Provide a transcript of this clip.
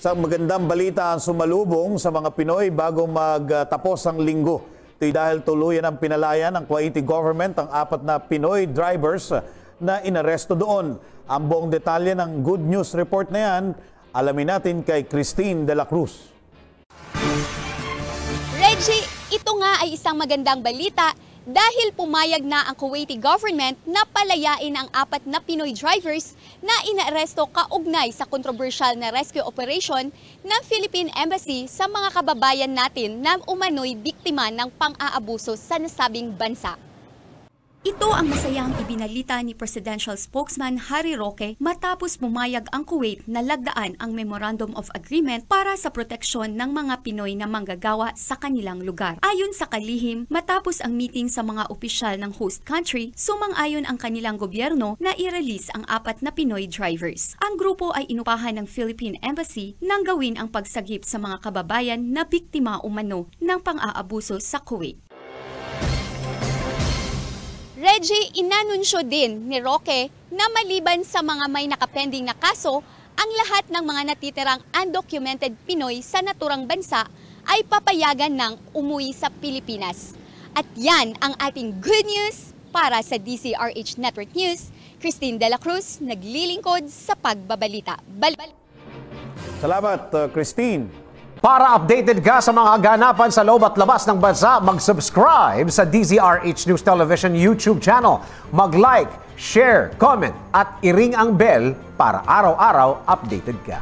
Sa magandang balita ang sumalubong sa mga Pinoy bago magtapos ang linggo. Ito'y dahil tuluyan ang pinalaya ng Kuwaiti government ang apat na Pinoy drivers na inaresto doon. Ang buong detalye ng good news report na yan, alamin natin kay Christine de la Cruz. Reggie, ito nga ay isang magandang balita dahil pumayag na ang Kuwaiti government na palayain ang apat na Pinoy drivers na inaaresto kaugnay sa kontrobersyal na rescue operation ng Philippine Embassy sa mga kababayan natin na umano'y biktima ng pang-aabuso sa nasabing bansa. Ito ang masayang ibinalita ni Presidential Spokesman Harry Roque matapos pumayag ang Kuwait na lagdaan ang Memorandum of Agreement para sa proteksyon ng mga Pinoy na manggagawa sa kanilang lugar. Ayon sa kalihim, matapos ang meeting sa mga opisyal ng host country, sumang-ayon ang kanilang gobyerno na i-release ang apat na Pinoy drivers. Ang grupo ay inupahan ng Philippine Embassy nang gawin ang pagsagip sa mga kababayan na biktima umano ng pang-aabuso sa Kuwait. Reggie, inanunsyo din ni Roque na maliban sa mga may nakapending na kaso, ang lahat ng mga natitirang undocumented Pinoy sa naturang bansa ay papayagan ng umuwi sa Pilipinas. At yan ang ating good news para sa DCRH Network News. Christine De La Cruz, naglilingkod sa pagbabalita. Bal- Salamat, uh, Christine. Para updated ka sa mga ganapan sa loob at labas ng bansa, mag-subscribe sa DZRH News Television YouTube channel. Mag-like, share, comment at iring ang bell para araw-araw updated ka.